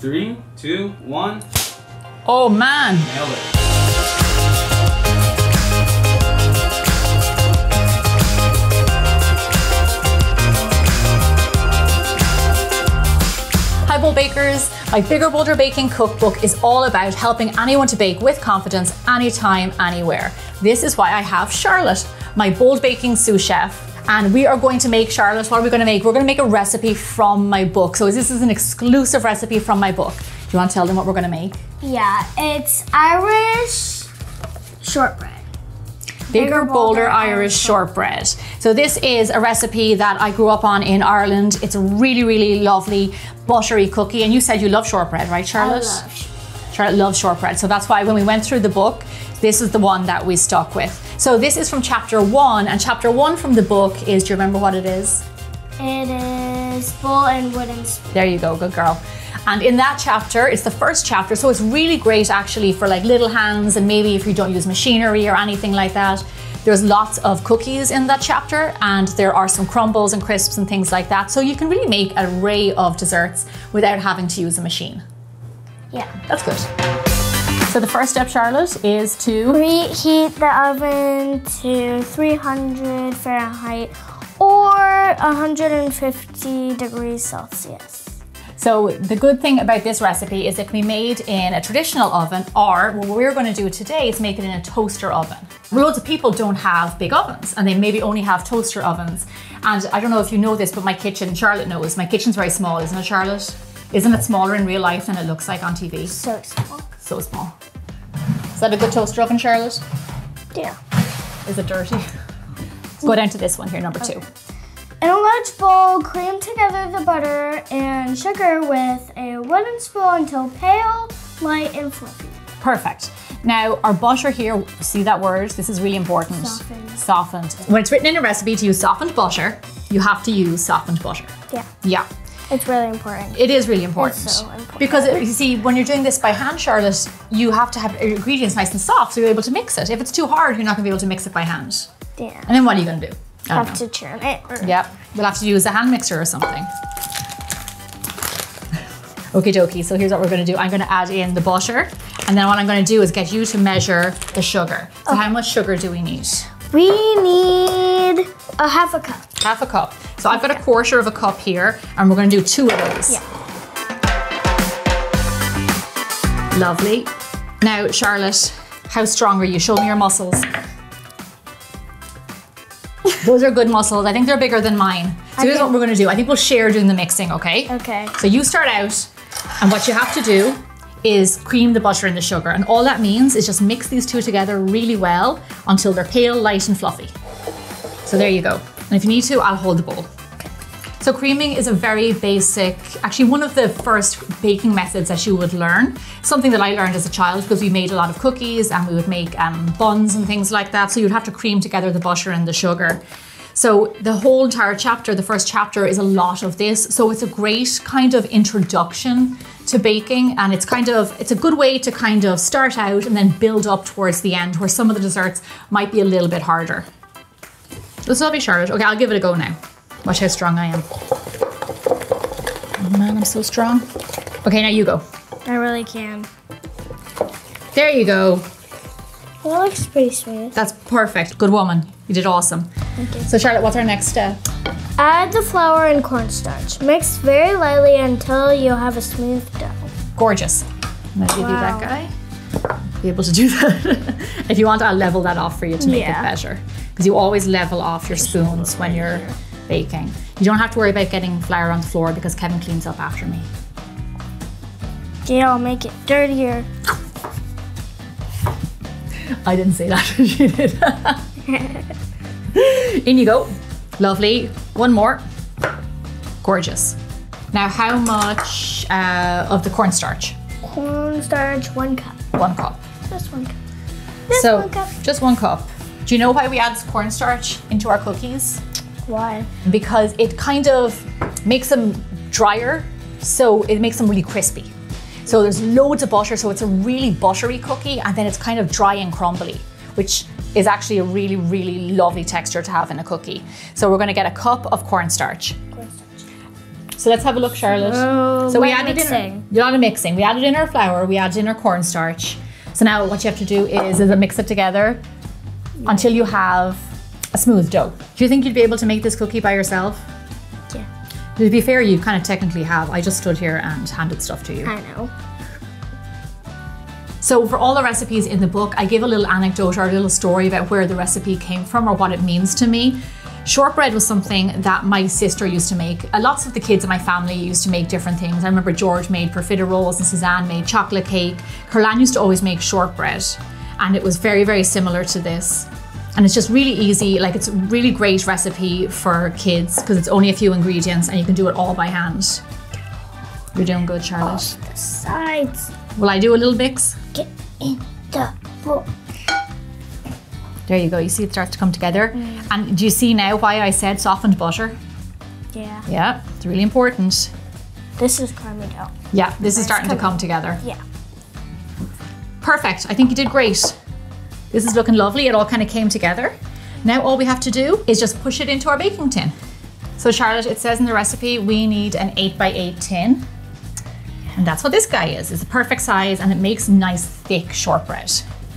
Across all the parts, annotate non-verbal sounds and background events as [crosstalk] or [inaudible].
Three, two, one. Oh man. Nailed it. Hi Bold Bakers, my Bigger Bolder Baking Cookbook is all about helping anyone to bake with confidence anytime, anywhere. This is why I have Charlotte, my Bold Baking sous chef. And we are going to make, Charlotte, what are we going to make? We're going to make a recipe from my book. So this is an exclusive recipe from my book. Do you want to tell them what we're going to make? Yeah, it's Irish shortbread. Bigger, bolder Irish shortbread. So this is a recipe that I grew up on in Ireland. It's a really, really lovely buttery cookie. And you said you love shortbread, right, Charlotte? I love Charlotte loves shortbread. So that's why when we went through the book, this is the one that we stuck with. So this is from chapter one, and chapter one from the book is, do you remember what it is? It is bowl and wooden spoon. There you go, good girl. And in that chapter, it's the first chapter, so it's really great actually for like little hands and maybe if you don't use machinery or anything like that. There's lots of cookies in that chapter, and there are some crumbles and crisps and things like that. So you can really make an array of desserts without having to use a machine. Yeah. That's good. So the first step, Charlotte, is to Preheat the oven to 300 Fahrenheit or 150 degrees Celsius. So the good thing about this recipe is it can be made in a traditional oven or what we're going to do today is make it in a toaster oven. Loads of people don't have big ovens and they maybe only have toaster ovens. And I don't know if you know this, but my kitchen, Charlotte knows, my kitchen's very small, isn't it, Charlotte? Isn't it smaller in real life than it looks like on TV? So small. So small. Is that a good toaster oven, Charlotte? Yeah. Is it dirty? Let's Go down to this one here, number two. In a large bowl, cream together the butter and sugar with a wooden spoon until pale, light, and fluffy. Perfect. Now, our butter here, see that word? This is really important. Softened. Softened. When it's written in a recipe to use softened butter, you have to use softened butter. Yeah. Yeah, It's really important. it is really important. It's so important. Because it, you see, when you're doing this by hand, Charlotte, you have to have your ingredients nice and soft so you're able to mix it. If it's too hard, you're not going to be able to mix it by hand. yeah. And then what are you going to do? I Have to churn it. Yep, we'll have to use a hand mixer or something. [laughs] Okie dokie, so here's what we're gonna do. I'm gonna add in the butter, and then what I'm gonna do is get you to measure the sugar. So how much sugar do we need? We need a half a cup. Half a cup. So I've got a quarter of a cup here, and we're gonna do two of those. Yeah. Lovely. Now, Charlotte, how strong are you? Show me your muscles. Those are good muscles. I think they're bigger than mine. So here's what we're gonna do. I think we'll share doing the mixing, okay? Okay. So you start out, and what you have to do is cream the butter and the sugar. And all that means is just mix these two together really well until they're pale, light, and fluffy. So there you go. And if you need to, I'll hold the bowl. So creaming is a very basic, actually one of the first baking methods that you would learn. Something that I learned as a child because we made a lot of cookies and we would make um, buns and things like that. So you'd have to cream together the butter and the sugar. So the whole entire chapter, the first chapter is a lot of this. So it's a great kind of introduction to baking and it's kind of, it's a good way to kind of start out and then build up towards the end where some of the desserts might be a little bit harder. This will be Charlotte. Okay, I'll give it a go now. Watch how strong I am. Oh man, I'm so strong. Okay, now you go. I really can. There you go. That looks pretty smooth. That's perfect. Good woman. You did awesome. Thank you. So Charlotte, what's our next step? Add the flour and cornstarch. Mix very lightly until you have a smooth dough. Gorgeous. I'm gonna give you that guy. Be able to do that. [laughs] if you want, I'll level that off for you to make Yeah. it better. Because you always level off your spoons when you're baking. You don't have to worry about getting flour on the floor because Kevin cleans up after me. Yeah, I'll make it dirtier. [laughs] I didn't say that. [laughs] she did. [laughs] In you go. Lovely. One more. Gorgeous. Now, how much uh, of the cornstarch? Cornstarch, one cup. One cup. Just one cup. Just so, one cup. just one cup. Do you know why we add cornstarch into our cookies? Why? Because it kind of makes them drier, so it makes them really crispy. So there's loads of butter, so it's a really buttery cookie, and then it's kind of dry and crumbly, which is actually a really, really lovely texture to have in a cookie. So we're gonna get a cup of cornstarch. Cornstarch. So let's have a look, Charlotte. Oh, so we added mixing. in a lot of mixing. We added in our flour, we added in our cornstarch. So now what you have to do is, is mix it together until you have a smooth dough. Do you think you'd be able to make this cookie by yourself? Yeah, To be fair, you kind of technically have. I just stood here and handed stuff to you. I know. So for all the recipes in the book, I give a little anecdote or a little story about where the recipe came from or what it means to me. Shortbread was something that my sister used to make. Uh, Lots of the kids in my family used to make different things. I remember George made profiteroles and Suzanne made chocolate cake. Caroline used to always make shortbread, and it was very, very similar to this. And it's just really easy. Like it's a really great recipe for kids because it's only a few ingredients and you can do it all by hand. You're doing good, Charlotte. The sides. Will I do a little mix? In the bowl. There you go. You see it starts to come together. Mm. And do you see now why I said softened butter? Yeah. Yeah, it's really important. This is dough. Yeah, this is starting to come together. Yeah. Perfect. I think you did great. This is looking lovely. It all kind of came together. Now all we have to do is just push it into our baking tin. So Charlotte, it says in the recipe we need an 8 by 8 tin. And that's what this guy is. It's the perfect size and it makes nice thick shortbread.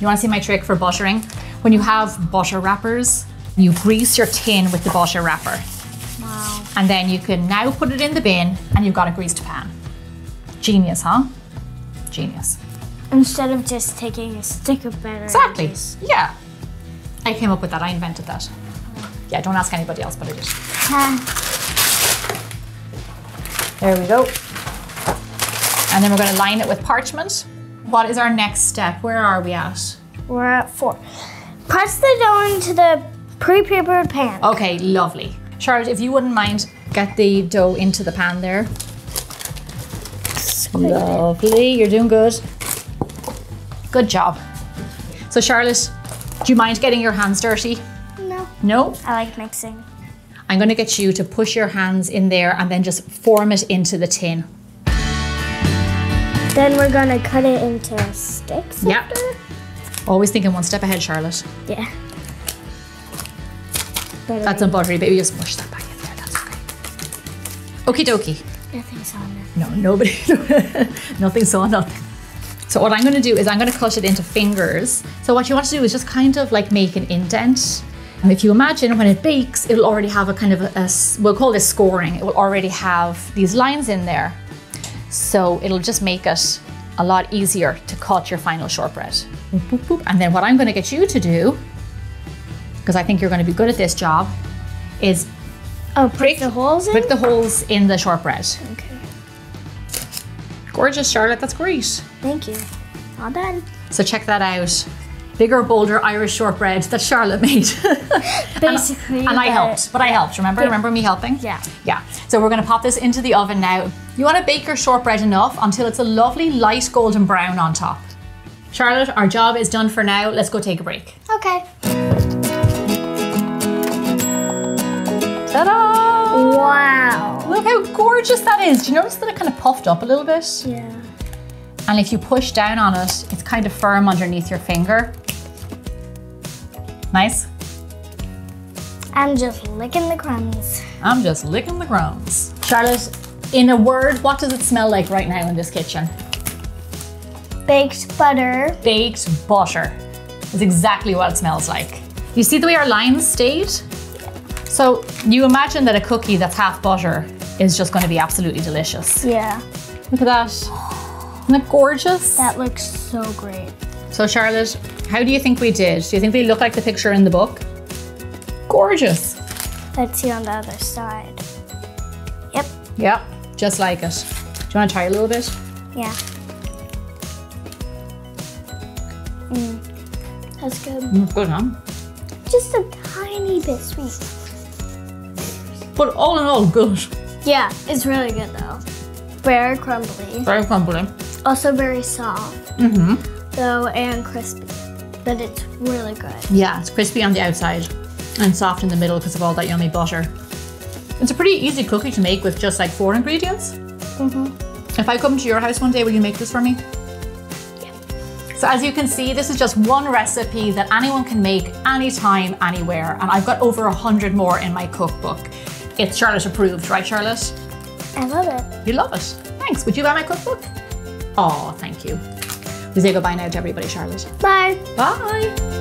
You want to see my trick for buttering? When you have butter wrappers, you grease your tin with the butter wrapper. Wow. And then you can now put it in the bin and you've got a greased pan. Genius, huh? Genius. Instead of just taking a stick of butter. Exactly. just- Yeah. I came up with that. I invented that. Yeah, don't ask anybody else, but I did. There we go. And then we're going to line it with parchment. What is our next step? Where are we at? We're at four. Press the dough into the pre-prepared pan. Okay, lovely. Charlotte, if you wouldn't mind, get the dough into the pan there. Lovely. You're doing good. Good job. So, Charlotte, do you mind getting your hands dirty? No. No? I like mixing. I'm going to get you to push your hands in there and then just form it into the tin. Then we're gonna cut it into sticks. Yeah. after? Always thinking one step ahead, Charlotte. Yeah. Better That's a buttery baby. Just mush that back in there. That's okay. Okie dokie. Nothing's on there. No, nobody. [laughs] nothing saw nothing. So what I'm going to do is I'm going to cut it into fingers. So what you want to do is just kind of like make an indent. And if you imagine when it bakes, it'll already have a kind of a we'll call this scoring. It will already have these lines in there. So it'll just make it a lot easier to cut your final shortbread. Boop, boop, boop. And then what I'm going to get you to do, because I think you're going to be good at this job, is Oh, prick the holes in? prick the holes in the shortbread. Okay. Gorgeous, Charlotte. That's great. Thank you. All done. So check that out. Bigger, bolder Irish shortbread that Charlotte made. [laughs] Basically. and I helped, but I helped. Remember? Yeah. Remember me helping? Yeah. Yeah. So we're going to pop this into the oven now. You want to bake your shortbread enough until it's a lovely light golden brown on top. Charlotte, our job is done for now. Let's go take a break. Okay. Ta-da! Wow. Look how gorgeous that is. Do you notice that it kind of puffed up a little bit? Yeah. And if you push down on it, it's kind of firm underneath your finger. Nice. I'm just licking the crumbs. I'm just licking the crumbs. Charlotte, in a word, what does it smell like right now in this kitchen? Baked butter. Baked butter. Is exactly what it smells like. You see the way our lines stayed? So you imagine that a cookie that's half butter is just going to be absolutely delicious. Yeah. Look at that. Isn't that gorgeous? That looks so great. So Charlotte, how do you think we did? Do you think we look like the picture in the book? Gorgeous. Let's see on the other side. Yep. Yep, just like it. Do you want to try a little bit? Yeah. Mm. That's good. Mm, Good, huh? Just a tiny bit sweet. But all in all, good. Yeah, it's really good though. Very crumbly. Very crumbly. Also very soft Mm-hmm. though and crispy. But it's really good. Yeah, it's crispy on the outside and soft in the middle because of all that yummy butter. It's a pretty easy cookie to make with just like four ingredients. Mm-hmm. If I come to your house one day, will you make this for me? Yeah. So as you can see, this is just one recipe that anyone can make anytime, anywhere. And I've got over a hundred more in my cookbook. It's Charlotte approved, right Charlotte? I love it. You love it. Thanks. Would you buy my cookbook? Oh, thank you. Say goodbye now to everybody, Charlotte. Bye. Bye.